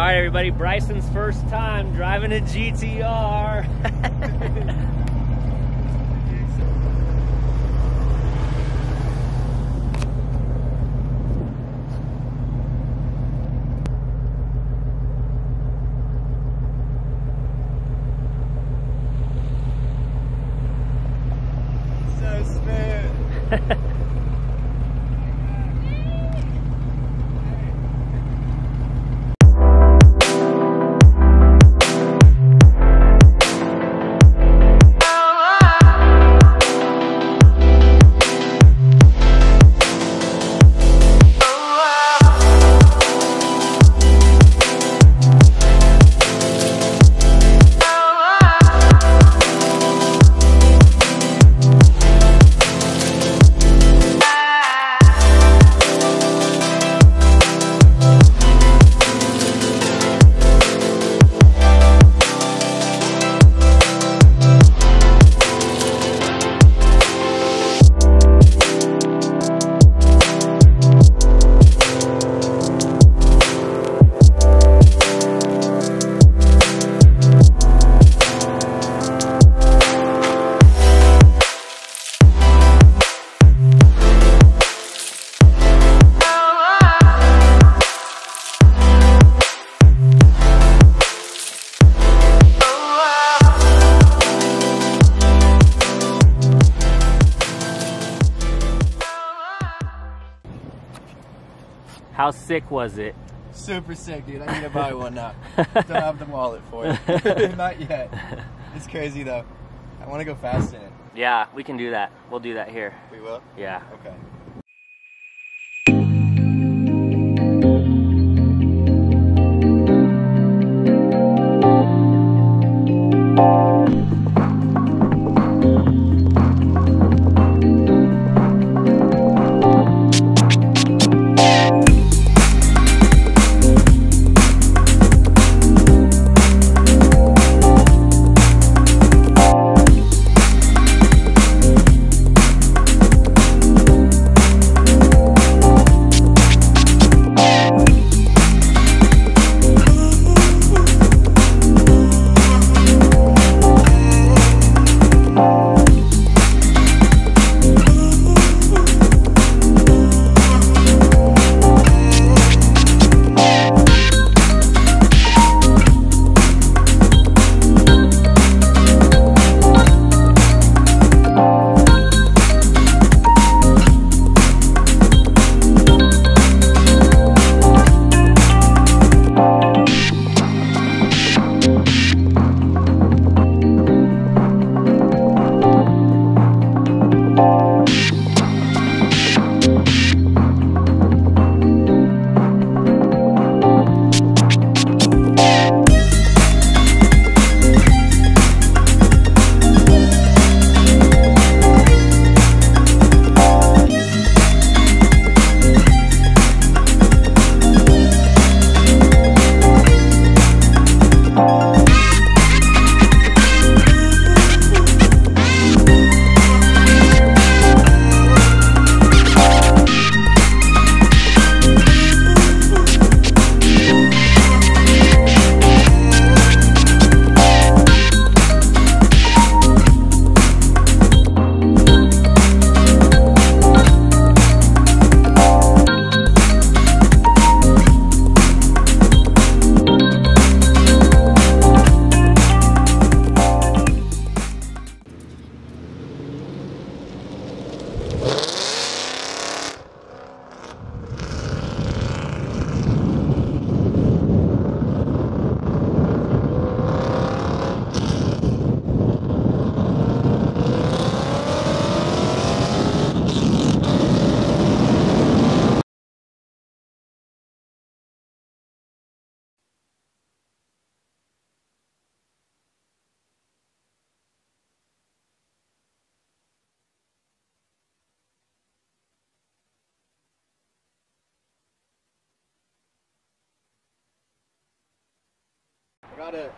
right, everybody. Bryson's first time driving a GTR. How sick was it? Super sick, dude. I need to buy one now. Don't have the wallet for it. Not yet. It's crazy though. I want to go fast in it. Yeah, we can do that. We'll do that here. We will? Yeah. Okay. Got a.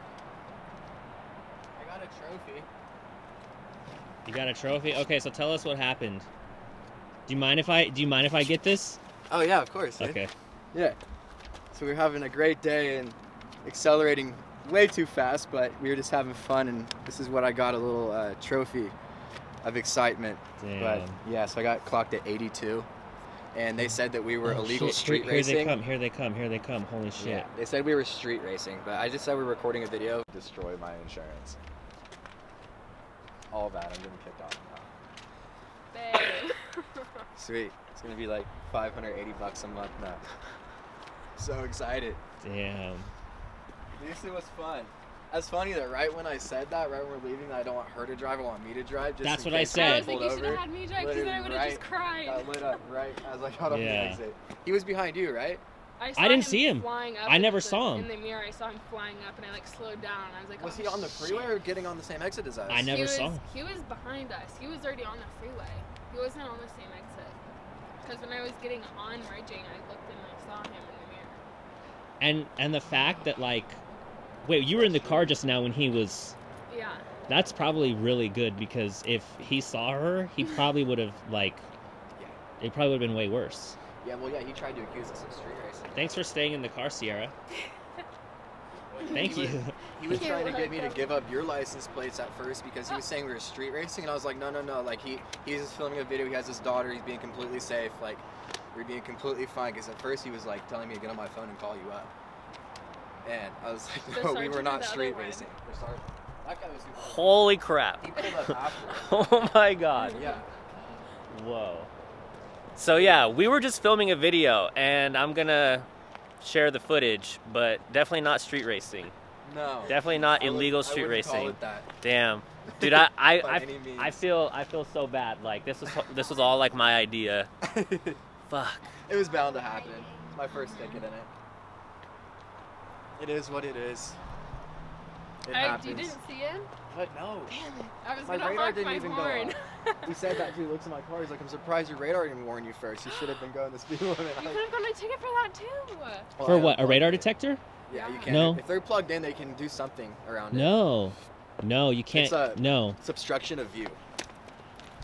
I got a trophy. You got a trophy? Okay, so tell us what happened. Do you mind if I do you mind if I get this? Oh yeah, of course. eh? Okay. Yeah. So we were having a great day and accelerating way too fast, but we were just having fun, and this is what I got a little uh, trophy of excitement. Damn. But yeah, so I got clocked at 82, and they said that we were Oh, illegal shit. street here, racing. Here they come. Here they come. Here they come. Holy shit. Yeah, they said we were street racing, but I just said we were recording a video. Destroy my insurance. All that, I'm getting kicked off now. Babe. Sweet. It's gonna be like 580 bucks a month now. So excited. Damn. This it was fun. That's funny that right when I said that, right when we're leaving, that I don't want her to drive, I want me to drive. Just That's what I said. I I was like, you should have had me drive because then I would have Literally just cried. Got lit up right as I got on Yeah. the exit. He was behind you, right? I, I didn't saw see him. Flying up I never the- saw him. In the mirror, I saw him flying up, and I like slowed down. I was like, Was oh, he on the shit. freeway or getting on the same exit as us? I never he was, saw him. He was behind us. He was already on the freeway. He wasn't on the same exit. Because when I was getting on merging, I looked and I saw him in the mirror. And and the fact that like, wait, you were in the car just now when he was. Yeah. That's probably really good because if he saw her, he probably would have like. Yeah. It probably would have been way worse. Yeah, well, yeah, he tried to accuse us of street racing. Thanks for staying in the car, Sierra. Thank He you. was- He was You're trying to get me to give up your license plates at first because he was saying we were street racing, and I was like, no, no, no. Like he, he's just filming a video. He has his daughter. He's being completely safe. Like we're being completely fine. Because at first he was like telling me to get on my phone and call you up, and I was like, no, we were not street racing. The sergeant. That guy was super. Holy crap! He pulled up after. Oh my god. Yeah. Whoa. So yeah, we were just filming a video, and I'm gonna share the footage, but definitely not street racing. No. Definitely not I illegal I street wouldn't call racing. it that. Damn, dude, I I, I. I feel I feel so bad. Like this was this was all like my idea. Fuck. it was bound to happen. It's my first ticket in it. It is what it is. It I, happens. you didn't see him? But no. Damn it. I was My gonna radar honk didn't my even go horn. He said that too. He looks at my car. He's like, I'm surprised your radar didn't warn you first. You should have been going the speed limit. You I'm could have gotten a ticket for that too. "Well, For what? A radar detector? Yeah, you can't. No. If they're plugged in, they can do something around it. No, no, you can't. It's a- no. It's obstruction of view. There's It's some on weird. his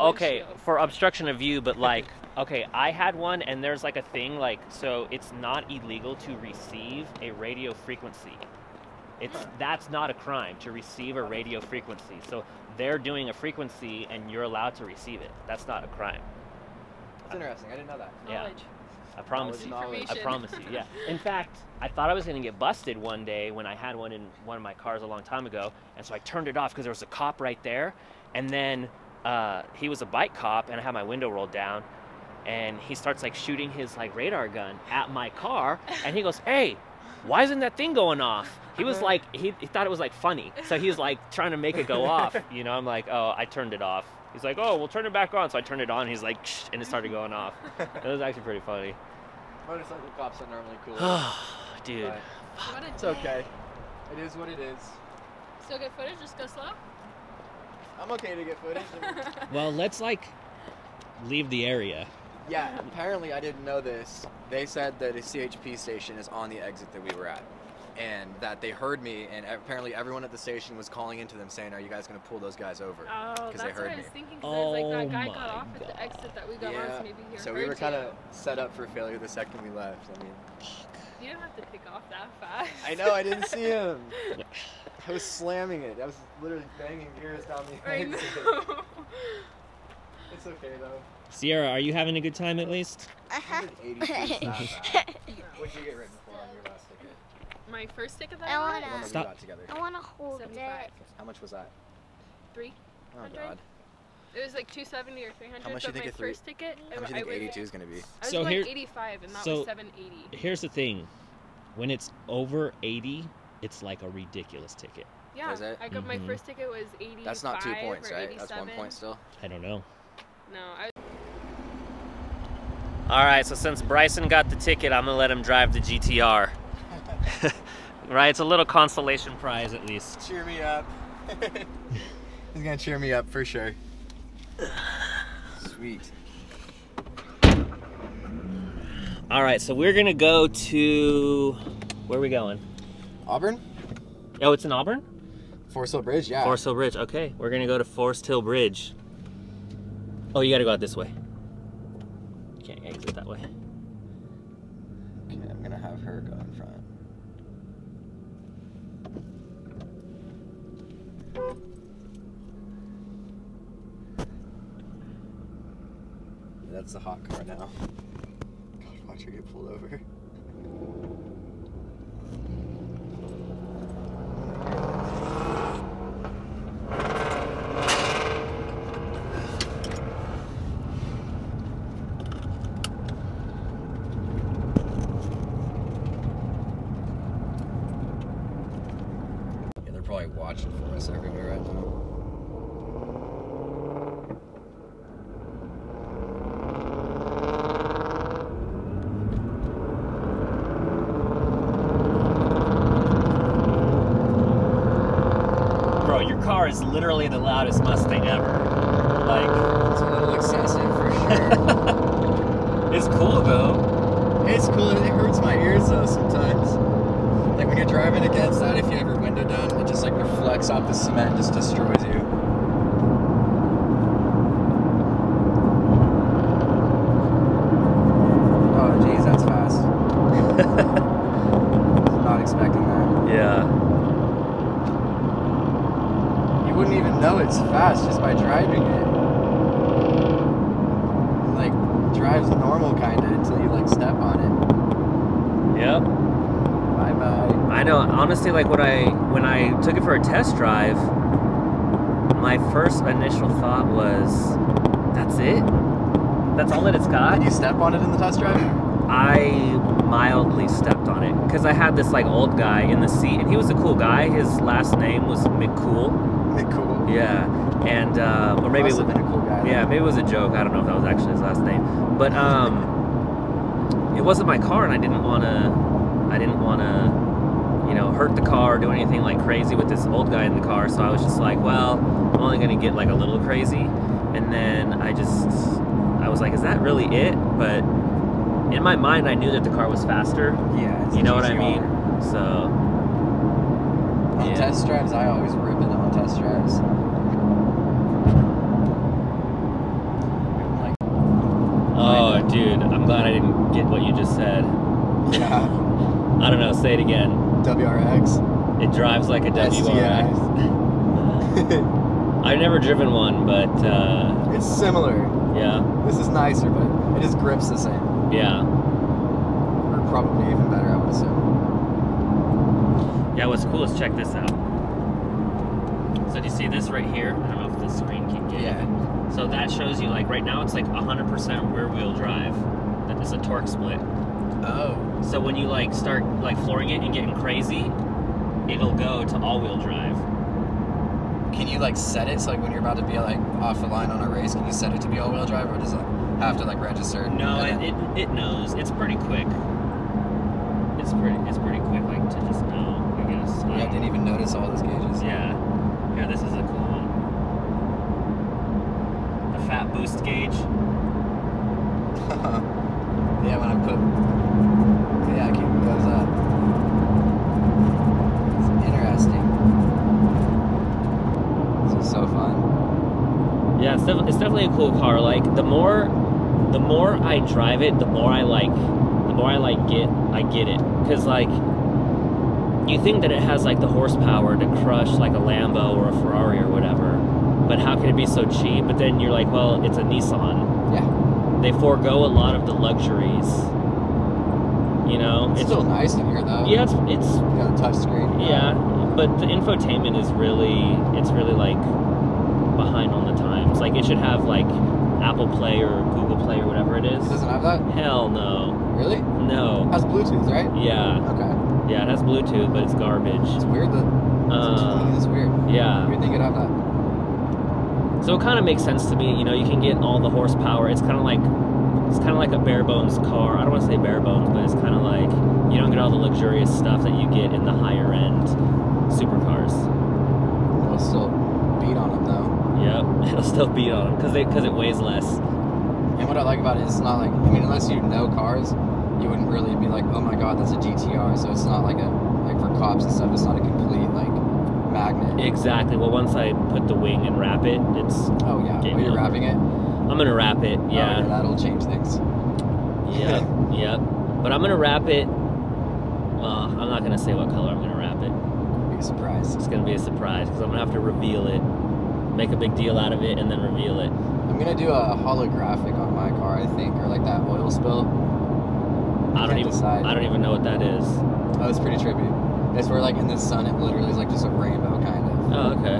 Okay, windshield. for obstruction of view, but like, okay, I had one, and there's like a thing like, so it's not illegal to receive a radio frequency. It's that's not a crime to receive a radio frequency. So they're doing a frequency, and you're allowed to receive it. That's not a crime. It's interesting. I didn't know that. yeah. I promise you. I promise you. Yeah. In fact, I thought I was gonna get busted one day when I had one in one of my cars a long time ago, and so I turned it off because there was a cop right there, and then uh, he was a bike cop, and I had my window rolled down, and he starts like shooting his like radar gun at my car, and he goes, "Hey, why isn't that thing going off?" He was like, he, he thought it was like funny, so he was like trying to make it go off. You know, I'm like, "Oh, I turned it off." He's like, "Oh, we'll turn it back on." So I turned it on. He's like, Shh, and it started going off. It was actually pretty funny. Motorcycle cops are normally cool. Dude. but What a it's day. okay. It is what it is. Still get footage, just go slow. I'm okay to get footage. Well, let's like leave the area. yeah, apparently I didn't know this. They said that a CHP station is on the exit that we were at. And that they heard me, and apparently everyone at the station was calling into them saying, Are you guys going to pull those guys over? Oh, that's they what heard I was me. thinking. Cause I was like, that Oh guy my got off at the God. exit that we got on, Yeah. so maybe he So we were kind of set up for failure the second we left. I mean, You didn't have to pick off that fast. I know, I didn't see him. I was slamming it. I was literally banging gears down the I exit. know. It's okay though. Sierra, are you having a good time at least? Uh-huh. What'd you get written for on your last ticket? My first ticket that I I wanna- got, The one Stop. got together. I want to hold 75. it. How much was that? Three. Oh Hundred? god. It was like 270 or 300. How much but you think my a three- first ticket, How much do I you think was, 82 is gonna be? I was So going here- 85, and that so- was 780. Here's the thing. When it's over 80, it's like a ridiculous ticket. Yeah, Is it? I got my Mhm. first ticket was 85. That's not two points, right? 87. That's one point still. I don't know. No, I, All right, so since Bryson got the ticket, I'm gonna let him drive the GTR. right, it's a little consolation prize at least. Cheer me up. He's gonna cheer me up for sure. Sweet. All right, so we're gonna go to where are we going? Auburn? Oh, it's in Auburn? Forest Hill Bridge, yeah. Forest Hill Bridge, okay. We're gonna go to Forest Hill Bridge. Oh, you gotta go out this way. Can't exit that way. Okay, I'm gonna have her go in front. That's the hot car now. God, watch her get pulled over. Car is literally the loudest Mustang ever. Like, It's a little excessive for sure. it's cool though. it's cool. It hurts my ears though sometimes. Like when you're driving against that, if you have your window down, it just like reflects off the cement just destroys you. Oh jeez, that's fast. Not expecting that. Yeah. You wouldn't even know it's fast just by driving it. Like drives normal kinda until you like step on it. Yep. Bye bye. I know. Honestly, like when I when I took it for a test drive, my first initial thought was, "That's it. That's all that it's got." Did you step on it in the test drive? I mildly stepped on it because I had this like old guy in the seat, and he was a cool guy. His last name was McCool. Bit cool. Yeah, and uh, or maybe it was, been a cool guy. yeah, maybe it was a joke. I don't know if that was actually his last name, but um, it wasn't my car, and I didn't want to, I didn't want to, you know, hurt the car or do anything like crazy with this old guy in the car. So I was just like, well, I'm only gonna get like a little crazy, and then I just, I was like, is that really it? But in my mind, I knew that the car was faster. Yeah. You know what I GCR. mean? So On Yeah. test drives, I always rip it on test drives. Like, Oh, dude, I'm glad I didn't get what you just said. yeah, I don't know, say it again. WRX. It drives like a WRX. I've never driven one, but uh, It's similar. yeah, This is nicer, but it just grips the same. yeah. Or probably even better, I would assume. Yeah, what's cool is check this out. So do you see this right here? I don't know if the screen can get it. So that shows you like right now it's like 100% rear wheel drive. That is a torque split. Oh. So when you like start like flooring it and getting crazy, it'll go to all wheel drive. Can you like set it so like when you're about to be like off the line on a race, can you set it to be all-wheel drive, or does it have to like register? No, it, it, it knows. It's pretty quick. It's pretty it's pretty quick like to just know, I guess. Yeah, I Um, didn't even notice all those gauges. Yeah. Yeah, this is a cool one. The gauge. yeah, when I put. Yeah, it keep- goes up. It's interesting. This is so fun. Yeah, it's, def- it's definitely a cool car. Like the more the more I drive it, the more I like the more I like get I get it. Cause like you think that it has like the horsepower to crush like a Lambo or a Ferrari or whatever. But how can it be so cheap? But then you're like, well, it's a Nissan. Yeah. They forego a lot of the luxuries. You know, It's, still nice in here though. yeah, it's it's You got a touch screen. yeah, but the infotainment is really it's really like behind on the times. Like it should have like Apple Play or Google Play or whatever it is. It doesn't have that? Hell no. Really? No. has Bluetooth, right? Yeah. Okay. Yeah, it has Bluetooth, but it's garbage. It's weird that. Uh, it's weird. yeah. Weird they could have that. So it kind of makes sense to me. You know, you can get all the horsepower. It's kind of like it's kind of like a bare bones car. I don't want to say bare bones, but it's kind of like you don't get all the luxurious stuff that you get in the higher end supercars. It'll still beat on them though. Yep, it'll still beat on them because because it weighs less. And what I like about it is it's not like I mean unless you know cars, you wouldn't really be like, oh my god, that's a GTR. So it's not like a like for cops and stuff. It's not a complete like magnet. Exactly. Well, once I put the wing and wrap it, it's oh yeah. Are oh, you over. wrapping it? I'm gonna wrap it. Oh, Yeah. that'll change things. Yep. Yep. But I'm gonna wrap it. Well, I'm not gonna say what color I'm gonna wrap it. Be surprised. It's gonna be a surprise because I'm gonna have to reveal it, make a big deal out of it, and then reveal it. I I'm gonna do a holographic on my car, I think, or like that oil spill. I don't Can't even. decide. I don't even know what that is. Oh, it's pretty trippy. It's where like in the sun, it literally is like just a rainbow kind of. Oh, okay.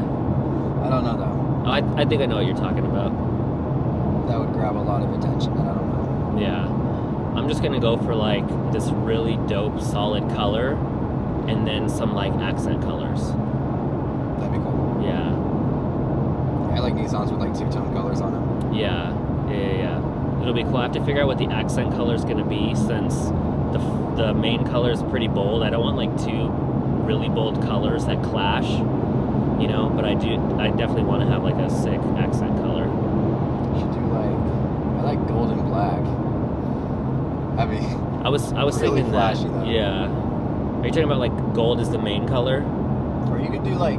I don't know though. Oh, I, I think I know what you're talking about. That would grab a lot of attention, I don't know. Yeah. I'm just gonna go for like this really dope solid color and then some like accent colors. That'd be cool. Yeah. I like Nissans with like two tone colors on them. Yeah. Yeah, yeah, yeah. It'll be cool. I have to figure out what the accent color is gonna be since the, the main color is pretty bold. I don't want like two really bold colors that clash, you know, but I do, I definitely want to have like a sick accent color. You should do like I like gold and black. I mean, I was, I was Really thinking that. flashy, though. Yeah. Are you talking about like gold is the main color? or you could do like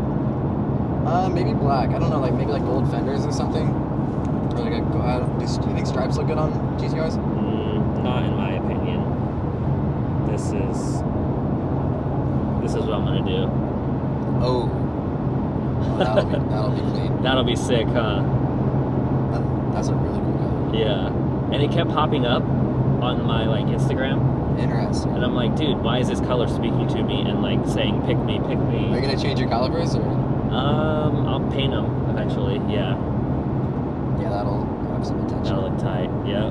uh, maybe black. I don't know, like maybe like gold fenders or something. Or like a, don't- do you think stripes look good on GTRs? Mm, not in my. This is this is what I'm gonna do. Oh, Oh, that'll be that'll be clean. That'll be sick, huh? That, that's a really cool color. Yeah. And it kept popping up on my like Instagram, Interesting. and I'm like, dude, why is this color speaking to me and like saying, pick me, pick me? Are you gonna change your calipers or? Um, I'll paint them eventually. Yeah, Yeah, that'll grab some attention. that'll look tight. Yeah.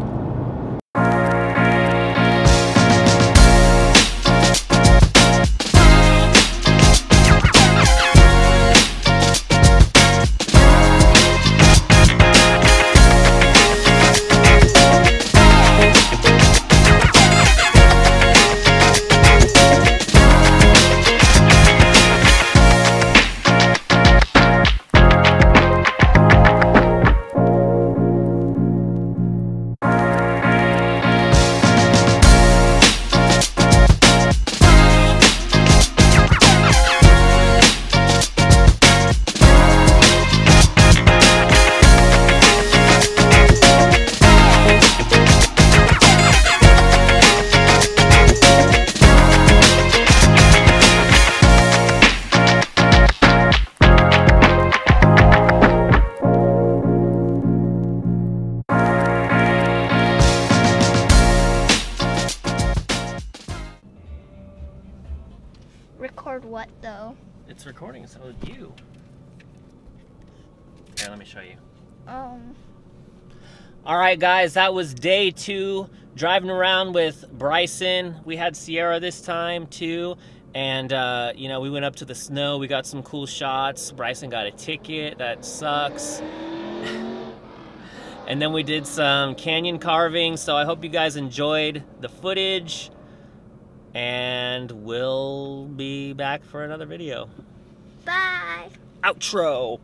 Recording, so you. Here, let me show you. Um, All right, guys, that was day two driving around with Bryson. We had Sierra this time too, and uh, you know we went up to the snow. We got some cool shots. Bryson got a ticket. That sucks. and then we did some canyon carving. So I hope you guys enjoyed the footage, and we'll be back for another video. Bye. Outro.